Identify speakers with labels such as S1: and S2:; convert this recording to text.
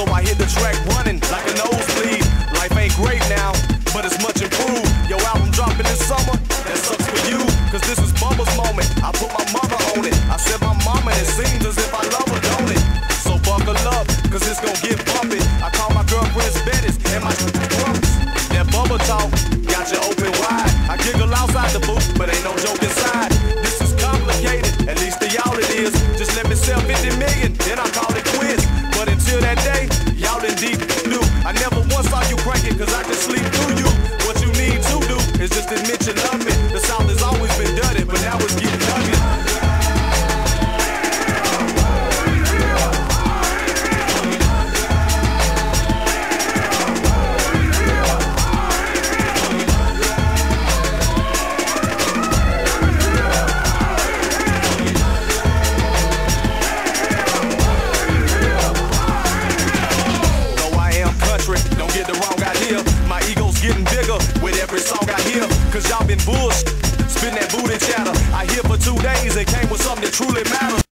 S1: so I hit the track running like a nosebleed. Life ain't great now, but it's much improved. Yo, album dropping this summer, that sucks for you, cause this is Bubba's moment. I put my mother on it. I said my mama, and it seems as if I love her, don't it? So buckle up, cause it's gonna get bumpy. I call my girlfriend's Bettis and my drums. That Bubba talk got you open wide. I giggle outside the booth, but ain't no joke inside. This is complicated, at least to y'all it is. Just let me sell 50 million, then I call it quits. But until that day, truly matters.